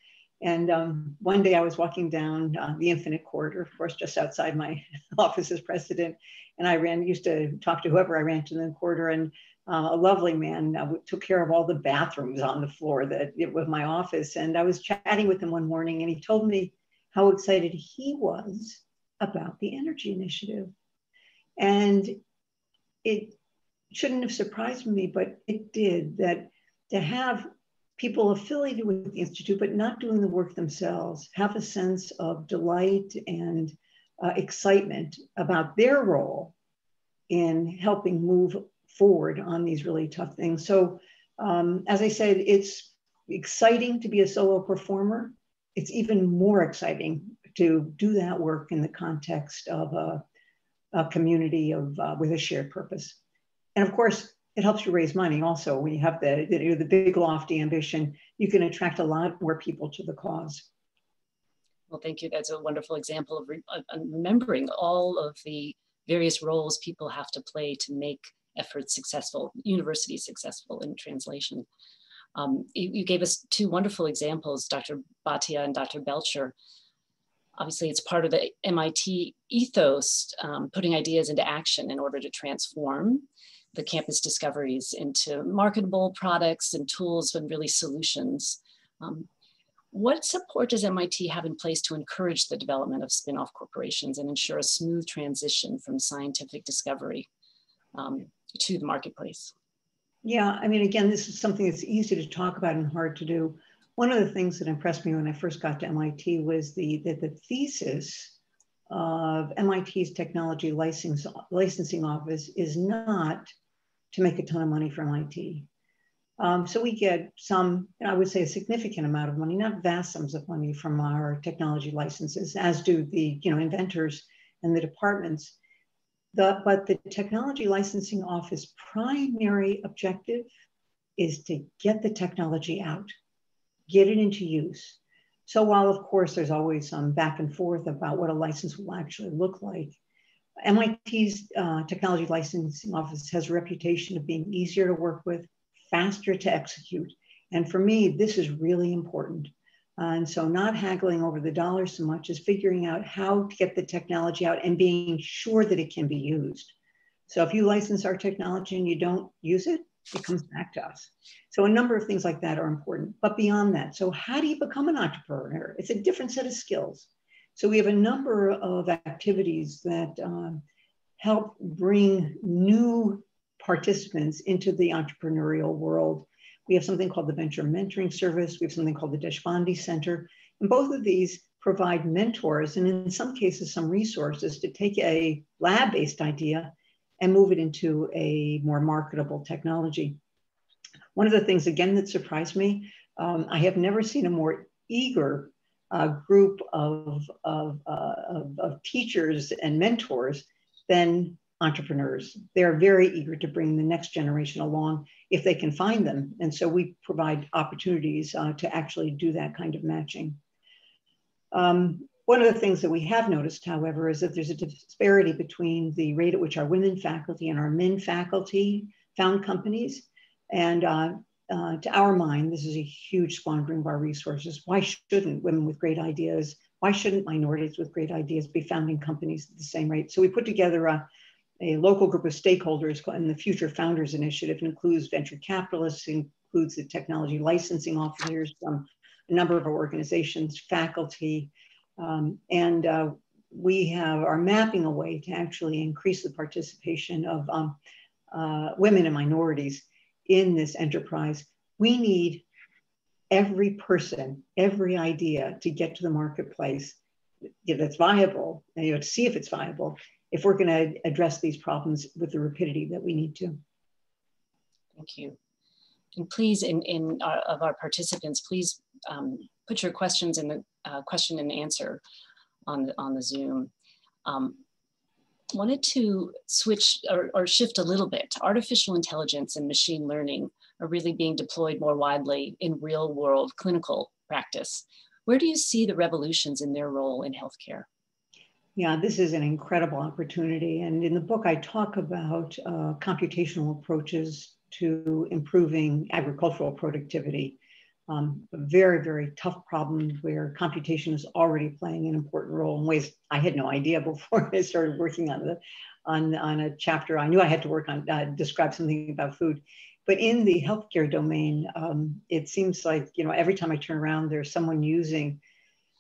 And um, one day I was walking down uh, the Infinite Corridor, of course, just outside my office as president, and I ran, used to talk to whoever I ran to in the corridor, and uh, a lovely man uh, took care of all the bathrooms on the floor that was my office. And I was chatting with him one morning, and he told me how excited he was about the energy initiative. And it shouldn't have surprised me, but it did that to have people affiliated with the Institute, but not doing the work themselves, have a sense of delight and uh, excitement about their role in helping move forward on these really tough things. So, um, as I said, it's exciting to be a solo performer. It's even more exciting to do that work in the context of a, a community of uh, with a shared purpose. And of course, it helps you raise money also when you have the, the, the big lofty ambition you can attract a lot more people to the cause well thank you that's a wonderful example of, re- of remembering all of the various roles people have to play to make efforts successful, universities successful in translation. Um, you, you, gave us two wonderful examples, Dr. Bhatia and Dr. Belcher. Obviously, it's part of the MIT ethos, um, putting ideas into action in order to transform the campus discoveries into marketable products and tools and really solutions. Um, what support does MIT have in place to encourage the development of spin-off corporations and ensure a smooth transition from scientific discovery um, to the marketplace? Yeah, I mean, again, this is something that's easy to talk about and hard to do. One of the things that impressed me when I first got to MIT was the, the, the thesis of MIT's technology licensing, licensing office is not to make a ton of money for MIT. Um, so we get some, I would say a significant amount of money, not vast sums of money from our technology licenses, as do the you know, inventors and the departments. The, but the technology licensing office primary objective is to get the technology out, get it into use. So while of course there's always some back and forth about what a license will actually look like, MIT's uh, technology licensing office has a reputation of being easier to work with, faster to execute. And for me, this is really important. Uh, and so not haggling over the dollars so much as figuring out how to get the technology out and being sure that it can be used. So if you license our technology and you don't use it, it comes back to us. So a number of things like that are important. But beyond that, so how do you become an entrepreneur? It's a different set of skills. So we have a number of activities that um, help bring new participants into the entrepreneurial world. We have something called the Venture Mentoring Service. We have something called the Deshpande Center. And both of these provide mentors and in some cases some resources to take a lab-based idea and move it into a more marketable technology. One of the things, again, that surprised me, um, I have never seen a more eager uh, group of, of, uh, of, of teachers and mentors than entrepreneurs. They're very eager to bring the next generation along if they can find them. And so we provide opportunities uh, to actually do that kind of matching. Um, one of the things that we have noticed, however, is that there's a disparity between the rate at which our women faculty and our men faculty found companies. And uh, uh, to our mind, this is a huge squandering of our resources. Why shouldn't women with great ideas, why shouldn't minorities with great ideas be founding companies at the same rate? So we put together a, a local group of stakeholders in the Future Founders Initiative. It includes venture capitalists, includes the technology licensing officers, um, a number of organizations, faculty, um, and uh, we have are mapping a way to actually increase the participation of um, uh, women and minorities in this enterprise, we need every person, every idea to get to the marketplace that's viable, and you know, to see if it's viable, if we're going to address these problems with the rapidity that we need to. Thank you. And please, in, in our, of our participants, please um, put your questions in the uh, question and answer on the, on the Zoom. Um, wanted to switch or, or, shift a little bit. Artificial intelligence and machine learning are really being deployed more widely in real world clinical practice. Where do you see the revolutions in their role in healthcare? Yeah, this is an incredible opportunity. And in the book, I talk about uh, computational approaches to improving agricultural productivity um, a very, very tough problem where computation is already playing an important role in ways I had no idea before I started working on the on, on a chapter. I knew I had to work on uh, describe something about food, but in the healthcare domain, um, it seems like you know every time I turn around, there's someone using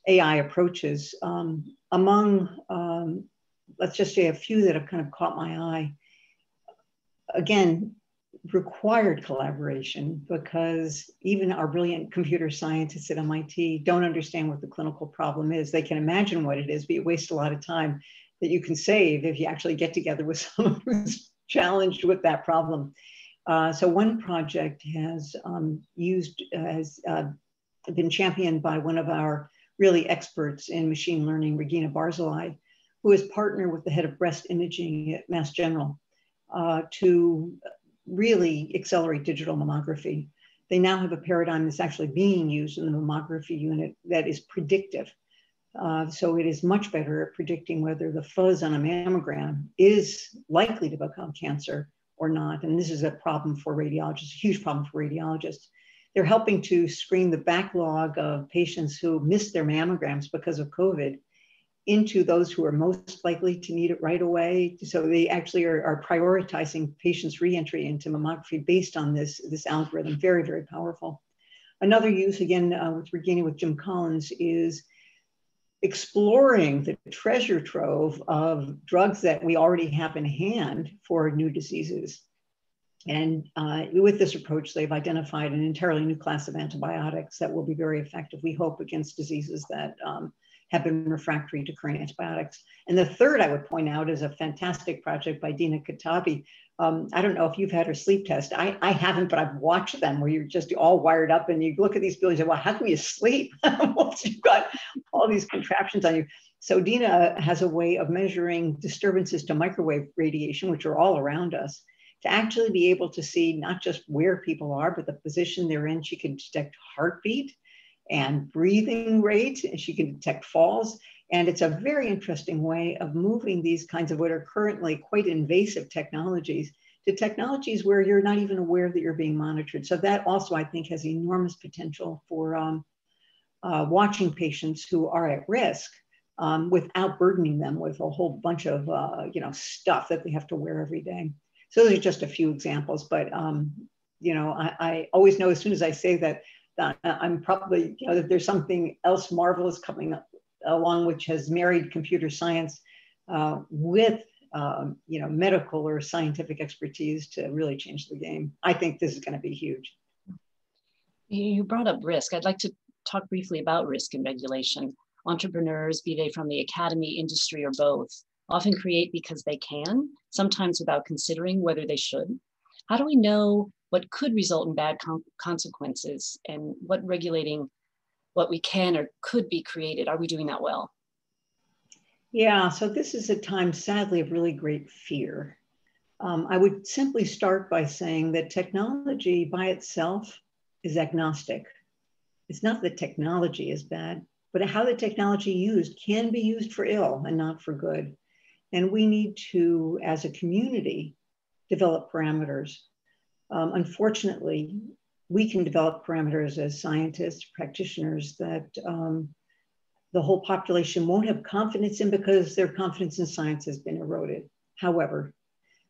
AI approaches. Um, among um, let's just say a few that have kind of caught my eye. Again, required collaboration because even our brilliant computer scientists at MIT don't understand what the clinical problem is. They can imagine what it is, but you waste a lot of time that you can save if you actually get together with someone who's challenged with that problem. Uh, so one project has um, used, has uh, been championed by one of our really experts in machine learning, Regina Barzilai, who is partner with the head of breast imaging at Mass General uh, to really accelerate digital mammography. They now have a paradigm that's actually being used in the mammography unit that is predictive. Uh, so it is much better at predicting whether the fuzz on a mammogram is likely to become cancer or not. And this is a problem for radiologists, a huge problem for radiologists. They're helping to screen the backlog of patients who missed their mammograms because of COVID into those who are most likely to need it right away. So they actually are, are prioritizing patients' reentry into mammography based on this, this algorithm. Very, very powerful. Another use, again, uh, with beginning with Jim Collins, is exploring the treasure trove of drugs that we already have in hand for new diseases. And uh, with this approach, they've identified an entirely new class of antibiotics that will be very effective, we hope, against diseases that um, have been refractory to current antibiotics. And the third I would point out is a fantastic project by Dina Katabi. Um, I don't know if you've had her sleep test. I, I haven't, but I've watched them where you're just all wired up and you look at these buildings and say, well, how can you sleep once you've got all these contraptions on you? So Dina has a way of measuring disturbances to microwave radiation, which are all around us, to actually be able to see not just where people are, but the position they're in. She can detect heartbeat and breathing rate. And she can detect falls. And it's a very interesting way of moving these kinds of what are currently quite invasive technologies to technologies where you're not even aware that you're being monitored. So that also, I think, has enormous potential for um, uh, watching patients who are at risk um, without burdening them with a whole bunch of uh, you know stuff that they have to wear every day. So those are just a few examples, but um, you know, I, I always know as soon as I say that uh, I'm probably, you know, that there's something else marvelous coming up, along, which has married computer science uh, with, um, you know, medical or scientific expertise to really change the game. I think this is going to be huge. You brought up risk. I'd like to talk briefly about risk and regulation. Entrepreneurs, be they from the academy, industry, or both, often create because they can, sometimes without considering whether they should. How do we know what could result in bad consequences and what regulating what we can or could be created. Are we doing that well? Yeah, so this is a time, sadly, of really great fear. Um, I would simply start by saying that technology by itself is agnostic. It's not that technology is bad, but how the technology used can be used for ill and not for good. And we need to, as a community, develop parameters um, unfortunately, we can develop parameters as scientists, practitioners that um, the whole population won't have confidence in because their confidence in science has been eroded. However,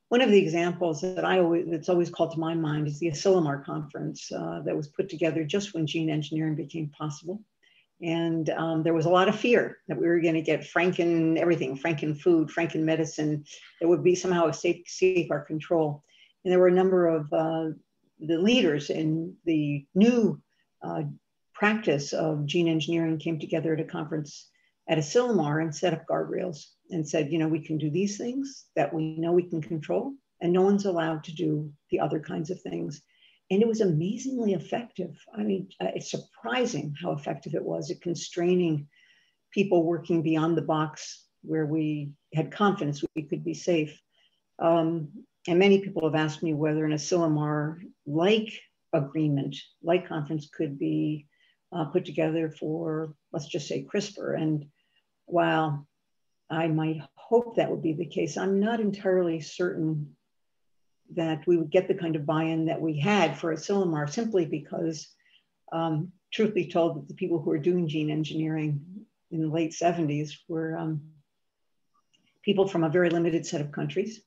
one of the examples that I always that's always called to my mind is the Asilomar conference uh, that was put together just when gene engineering became possible. And um, there was a lot of fear that we were going to get Franken everything, Franken food, Franken medicine that would be somehow a safe, safe our control. And there were a number of uh, the leaders in the new uh, practice of gene engineering came together at a conference at Asilomar and set up guardrails and said, you know, we can do these things that we know we can control, and no one's allowed to do the other kinds of things. And it was amazingly effective. I mean, uh, it's surprising how effective it was at constraining people working beyond the box where we had confidence we could be safe. Um, and many people have asked me whether an Asilomar like agreement, like conference could be uh, put together for, let's just say CRISPR. And while I might hope that would be the case, I'm not entirely certain that we would get the kind of buy-in that we had for Asilomar simply because, um, truth be told, that the people who are doing gene engineering in the late 70s were um, people from a very limited set of countries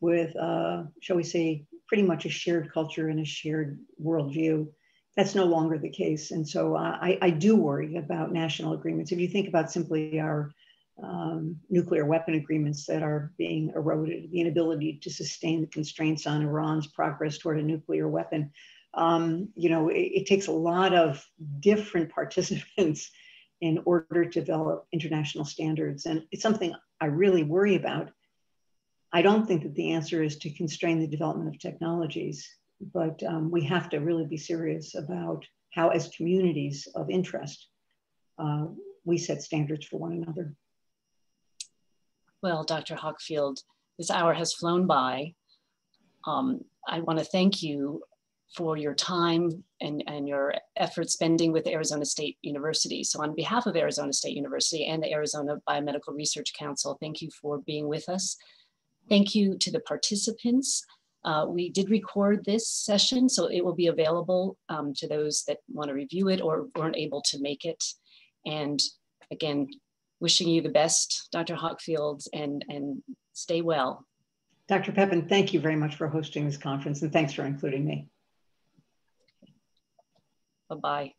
with, uh, shall we say, pretty much a shared culture and a shared worldview. That's no longer the case. And so uh, I, I, do worry about national agreements. If you think about simply our um, nuclear weapon agreements that are being eroded, the inability to sustain the constraints on Iran's progress toward a nuclear weapon, um, you know, it, it takes a lot of different participants in order to develop international standards. And it's something I really worry about I don't think that the answer is to constrain the development of technologies, but um, we have to really be serious about how, as communities of interest, uh, we set standards for one another. Well, Dr. Hockfield, this hour has flown by. Um, I want to thank you for your time and, and your effort spending with Arizona State University. So on behalf of Arizona State University and the Arizona Biomedical Research Council, thank you for being with us Thank you to the participants Uh, we did record this session, so it will be available um, to those that want to review it or weren't able to make it. And again, wishing you the best, Dr. Hockfield, and, and stay well. Dr. Pepin, thank you very much for hosting this conference and thanks for including me. Bye-bye.